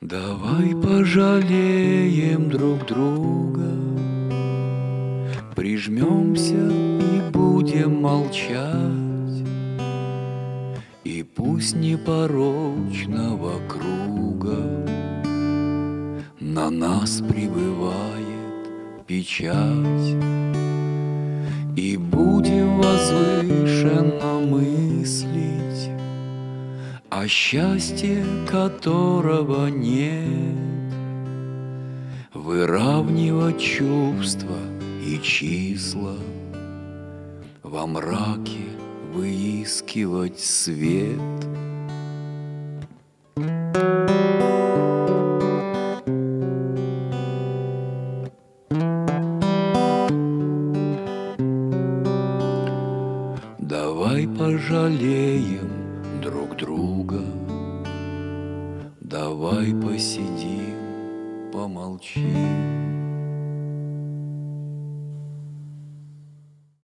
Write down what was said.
Давай пожалеем друг друга, Прижмемся и будем молчать, И пусть непорочного круга На нас прибывает печать, И будем возвышенно мыслить О счастье, которого нет, Выравнивать чувства и числа, Во мраке выискивать свет. Давай пожалеем друг друга, Давай посидим, помолчим.